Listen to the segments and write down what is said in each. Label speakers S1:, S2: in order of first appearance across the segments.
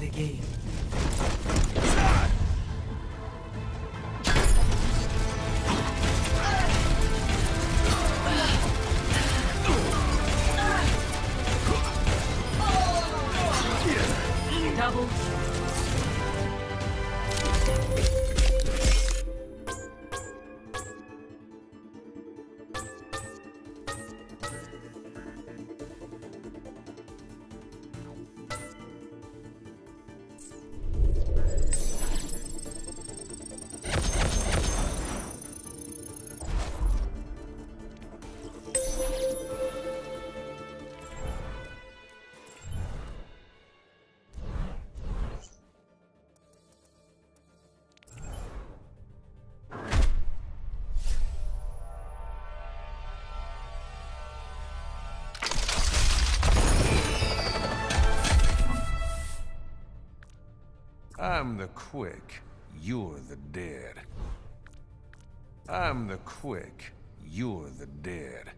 S1: the game. Double
S2: I'm the quick, you're the dead. I'm the quick, you're the dead.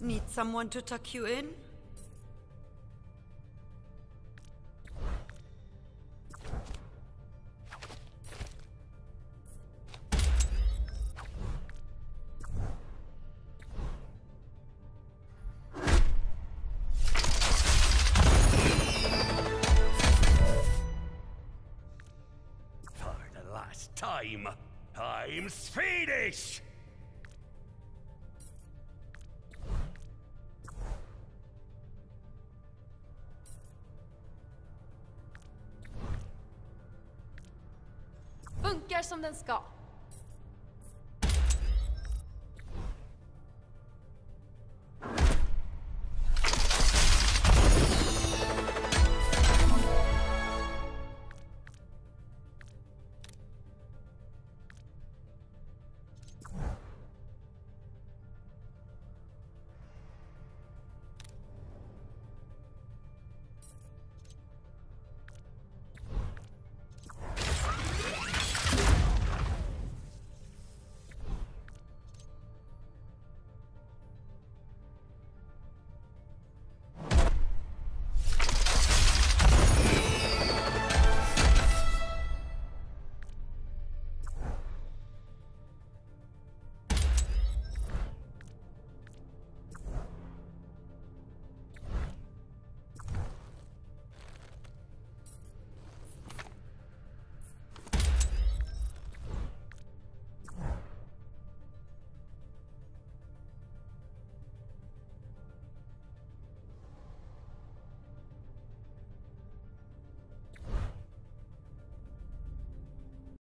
S3: Need someone to tuck you in?
S4: For the last time, I'm Swedish!
S5: Funkar som den ska.